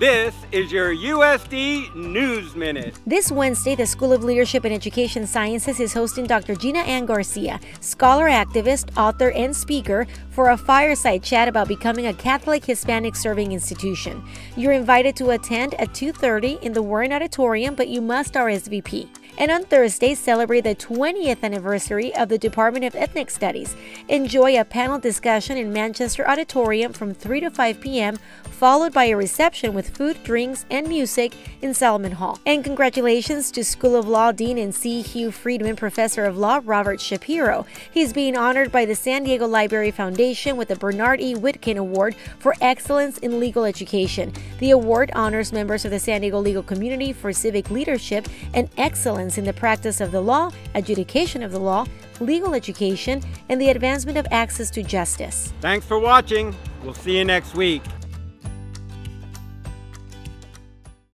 This is your USD News Minute. This Wednesday, the School of Leadership and Education Sciences is hosting Dr. Gina Ann Garcia, scholar, activist, author, and speaker, for a fireside chat about becoming a Catholic Hispanic serving institution. You're invited to attend at 2:30 in the Warren Auditorium, but you must RSVP and on Thursday celebrate the 20th anniversary of the Department of Ethnic Studies. Enjoy a panel discussion in Manchester Auditorium from 3 to 5 p.m., followed by a reception with food, drinks, and music in Salomon Hall. And congratulations to School of Law Dean and C. Hugh Friedman Professor of Law Robert Schapiro. He's being honored by the San Diego Library Foundation with the Bernard E. Witkin Award for Excellence in Legal Education. The award honors members of the San Diego legal community for civic leadership and excellence excellence in the practice of the law, adjudication of the law, legal education, and the advancement of access to justice. Thanks for watching. We'll see you next week.